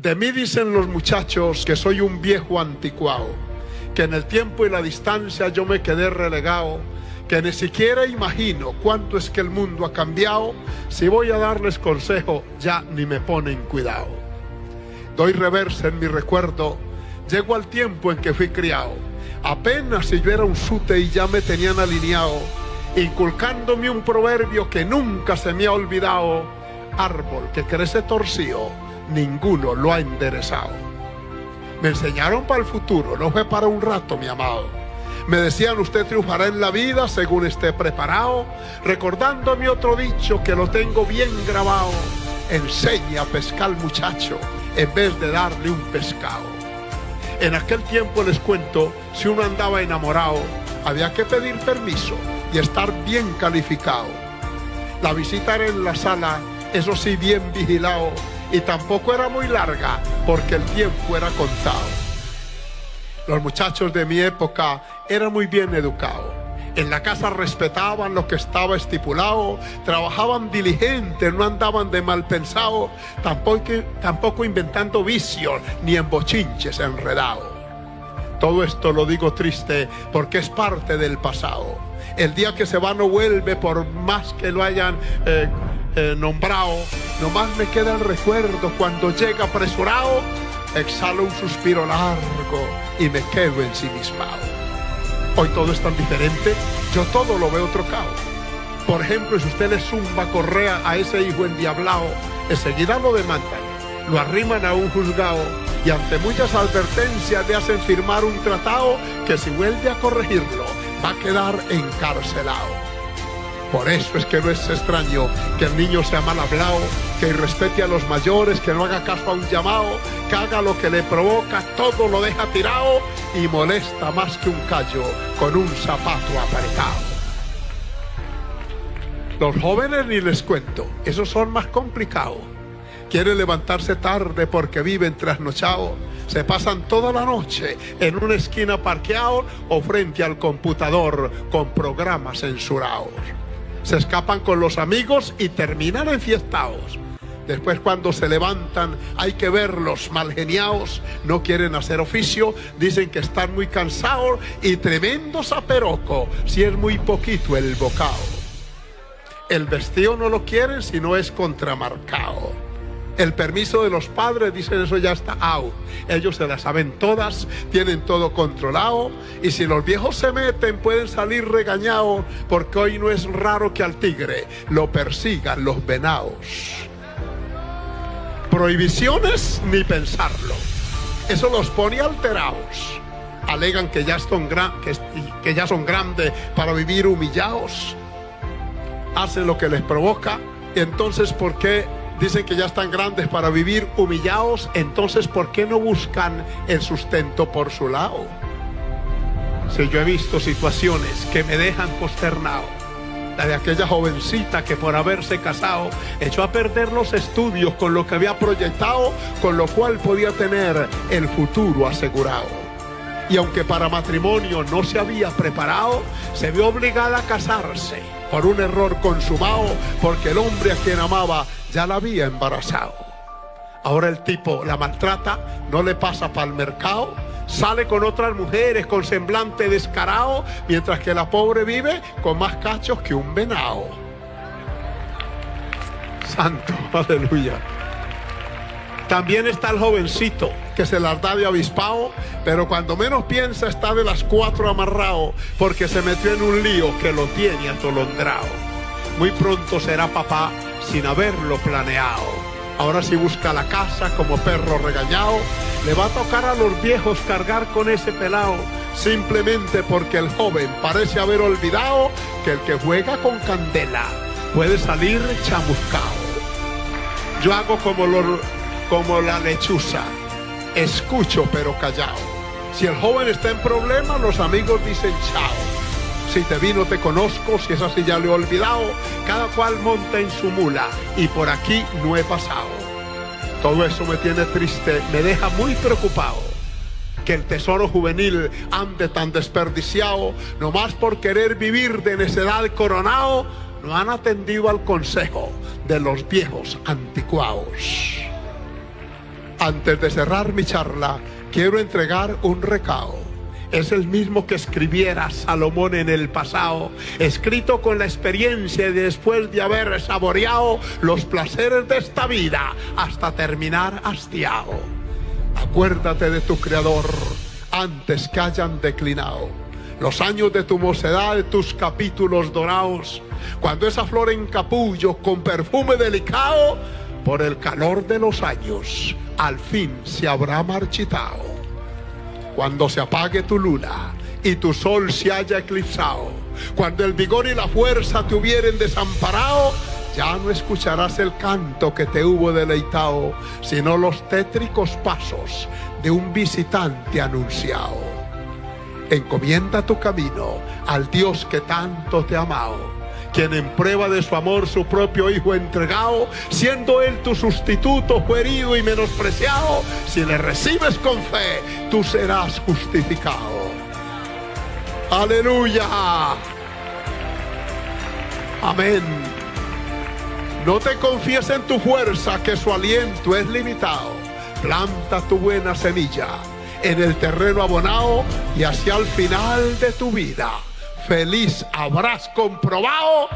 De mí dicen los muchachos que soy un viejo anticuado, que en el tiempo y la distancia yo me quedé relegado, que ni siquiera imagino cuánto es que el mundo ha cambiado, si voy a darles consejo ya ni me ponen cuidado. Doy reversa en mi recuerdo, llego al tiempo en que fui criado, apenas si yo era un sute y ya me tenían alineado, inculcándome un proverbio que nunca se me ha olvidado, árbol que crece torcido ninguno lo ha enderezado. Me enseñaron para el futuro, no fue para un rato, mi amado. Me decían, usted triunfará en la vida según esté preparado, recordándome otro dicho que lo tengo bien grabado. Enseña a pescar muchacho en vez de darle un pescado. En aquel tiempo les cuento, si uno andaba enamorado, había que pedir permiso y estar bien calificado. La visita era en la sala, eso sí, bien vigilado y tampoco era muy larga porque el tiempo era contado. Los muchachos de mi época eran muy bien educados. En la casa respetaban lo que estaba estipulado, trabajaban diligentes, no andaban de mal pensado, tampoco, tampoco inventando vicios ni en bochinches enredados. Todo esto lo digo triste porque es parte del pasado. El día que se va no vuelve por más que lo hayan eh, eh, nombrado, nomás me queda el recuerdo cuando llega apresurado, exhalo un suspiro largo y me quedo ensimismado. Hoy todo es tan diferente, yo todo lo veo trocado. Por ejemplo, si usted le zumba correa a ese hijo endiablado, enseguida lo demandan, lo arriman a un juzgado y ante muchas advertencias le hacen firmar un tratado que si vuelve a corregirlo va a quedar encarcelado. Por eso es que no es extraño que el niño sea mal hablado, que irrespete a los mayores, que no haga caso a un llamado, que haga lo que le provoca, todo lo deja tirado y molesta más que un callo con un zapato apretado. Los jóvenes ni les cuento, esos son más complicados. Quieren levantarse tarde porque viven trasnochados. Se pasan toda la noche en una esquina parqueado o frente al computador con programas censurados se escapan con los amigos y terminan enfiestados. Después cuando se levantan hay que verlos mal geniados, no quieren hacer oficio, dicen que están muy cansados y tremendo zaperoco si es muy poquito el bocado. El vestido no lo quieren si no es contramarcado el permiso de los padres, dicen eso ya está out. Ellos se las saben todas, tienen todo controlado y si los viejos se meten pueden salir regañados porque hoy no es raro que al tigre lo persigan los venados. Prohibiciones ni pensarlo. Eso los pone alterados. Alegan que ya son, que, ya son grandes para vivir humillados. Hacen lo que les provoca. Entonces, ¿por qué dicen que ya están grandes para vivir humillados, entonces ¿por qué no buscan el sustento por su lado? Si yo he visto situaciones que me dejan consternado, la de aquella jovencita que por haberse casado echó a perder los estudios con lo que había proyectado, con lo cual podía tener el futuro asegurado. Y aunque para matrimonio no se había preparado, se vio obligada a casarse por un error consumado, porque el hombre a quien amaba ya la había embarazado. Ahora el tipo la maltrata, no le pasa para el mercado, sale con otras mujeres con semblante descarado, mientras que la pobre vive con más cachos que un venado. Santo, aleluya. También está el jovencito que se las da de avispado, pero cuando menos piensa está de las cuatro amarrado porque se metió en un lío que lo tiene atolondrado. Muy pronto será papá sin haberlo planeado. Ahora si busca la casa como perro regañado, le va a tocar a los viejos cargar con ese pelao, simplemente porque el joven parece haber olvidado que el que juega con candela puede salir chamuscado. Yo hago como, como la lechuza, escucho pero callado. Si el joven está en problemas, los amigos dicen chao. Si te vino te conozco, si es así ya lo he olvidado. Cada cual monta en su mula y por aquí no he pasado. Todo eso me tiene triste, me deja muy preocupado. Que el tesoro juvenil ande tan desperdiciado, nomás por querer vivir de necedad coronado, no han atendido al consejo de los viejos anticuados. Antes de cerrar mi charla, quiero entregar un recao. Es el mismo que escribiera Salomón en el pasado, escrito con la experiencia de después de haber saboreado los placeres de esta vida hasta terminar hastiado. Acuérdate de tu Creador antes que hayan declinado los años de tu mocedad, tus capítulos dorados, cuando esa flor en capullo con perfume delicado, por el calor de los años, al fin se habrá marchitado. Cuando se apague tu luna y tu sol se haya eclipsado, cuando el vigor y la fuerza te hubieren desamparado, ya no escucharás el canto que te hubo deleitado, sino los tétricos pasos de un visitante anunciado. Encomienda tu camino al Dios que tanto te ha amado quien en prueba de su amor su propio Hijo entregado, siendo Él tu sustituto, fue herido y menospreciado, si le recibes con fe, tú serás justificado. Aleluya. Amén. No te confíes en tu fuerza, que su aliento es limitado. Planta tu buena semilla en el terreno abonado y hacia el final de tu vida feliz habrás comprobado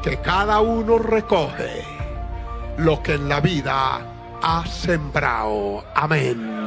que cada uno recoge lo que en la vida ha sembrado. Amén.